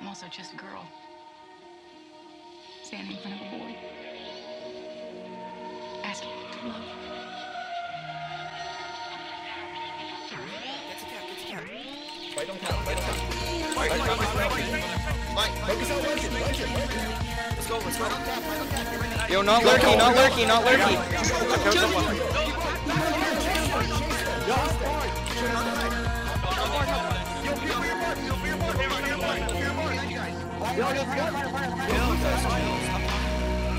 I'm also just a girl. Standing in front of a boy. Asking to love. Fight on count, fight on count. Fight on count, fight on count. Focus on go, let's go. Yo, not lurky, not lurky, not lurky.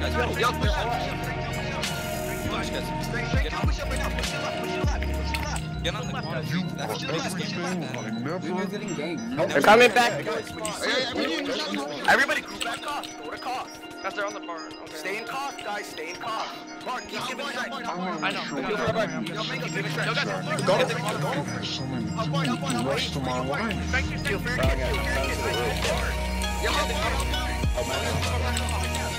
guys. Yo, yo, push up. Push, guys. Get on, Push up right now. Push your left, push your left, push your left. get on the corner. You That's are just this everything game. I Junior's never getting ganked. They're coming back. Everybody group back off. Go to cost. Guys, they're on the bar. Okay. Stay in cost, guys. Stay in cost. Mark, keep giving strength. I know. sure Yo, that Robert. Yo, make it giving strength. Yo, guys, I've go. got so many people the rest of my life. Thank you, Feel free to get Yo, Yo, guys, thanks. Yo, hit them out. Hit them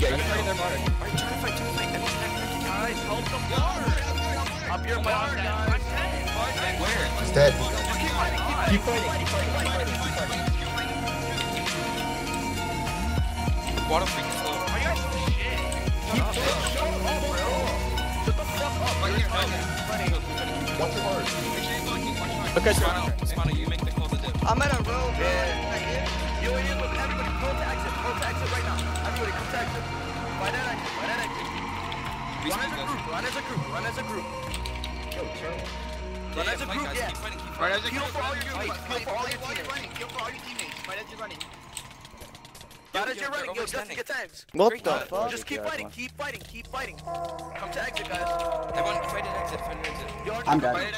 Yeah, the fight? He's dead. Keep fighting, keep fighting. Water freaking slow. Are you guys shit? Keep Shut the fuck up. Right here, right here. Watch your heart. Make sure you're fucking watch your Okay, Smano, Smano, you make the call to dip. I'm at a row, man. Yo, yo, look, everybody, come to exit, come to exit right now. Everybody, come to exit. Find that exit, find that exit. Run as a group, run as a group, run as a group. Yo, Charlie. Run as a group, guys. yeah. Keep fighting, keep Run fighting. as a group for all your teammates. Kill for all your teammates. Kill for all your teammates. Fight as you're running. Fight as yo, you're running. they're Yo, Justin, overextending. get tags. What Great the job. fuck? Just keep fighting, keep fighting, keep fighting. Come to exit, guys. Everyone, I'm dead.